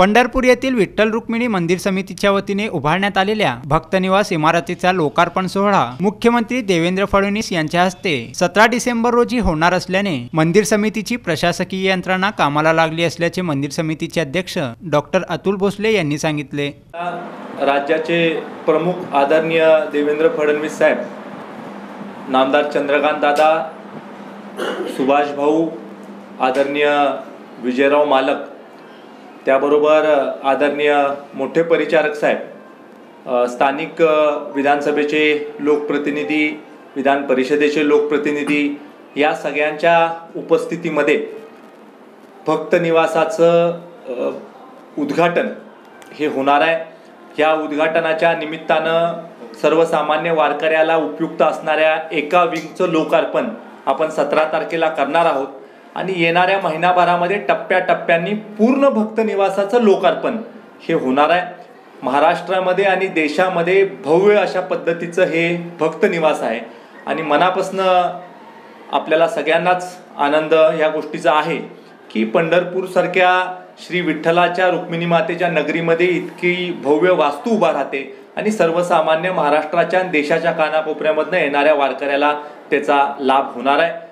पंढरपूर येथील विठ्ठल रुक्मिणी मंदिर समितीच्या वतीने उभारण्यात आलेल्या भक्तनिवास इमारतीचा लोकार्पण सोहळा मुख्यमंत्री देवेंद्र फडणवीस यांच्या हस्ते सतरा डिसेंबर रोजी होणार असल्याने मंदिर समितीची प्रशासकीय यंत्रणा कामाला लागली असल्याचे मंदिर समितीचे अध्यक्ष डॉक्टर अतुल भोसले यांनी सांगितले. राज्याचे प्रमुख आदरणीय देवेंद्र फडणवीस साहेब नामदार चंद्रकांत दादा सुभाष भाऊ आदरणीय विजयराव मालक त्याबरोबर आदरणीय मोठे परिचारक साहेब स्थानिक विधानसभेचे लोकप्रतिनिधी विधान परिषदेचे लोकप्रतिनिधी या सगळ्यांच्या उपस्थितीमध्ये भक्त निवासाचं उद्घाटन हे होणार आहे. या उद्घाटनाच्या निमित्तानं सर्वसामान्य वारकऱ्याला उपयुक्त असणाऱ्या एका विंगचं लोकार्पण आपण सतरा तारखेला करणार आहोत. आणि येणाऱ्या महिनाभरामध्ये टप्प्याटप्प्यांनी पूर्ण भक्त निवासाचं लोकार्पण हे होणार आहे. महाराष्ट्रामध्ये आणि देशामध्ये भव्य अशा पद्धतीचं हे भक्त निवास आहे. आणि मनापासनं आपल्याला सगळ्यांनाच आनंद ह्या गोष्टीचा आहे की पंढरपूरसारख्या श्री विठ्ठलाच्या रुक्मिणी मातेच्या नगरीमध्ये इतकी भव्य वास्तू उभा राहते आणि सर्वसामान्य महाराष्ट्राच्या आणि देशाच्या कानाकोपऱ्यामधनं येणाऱ्या वारकऱ्याला त्याचा लाभ होणार आहे.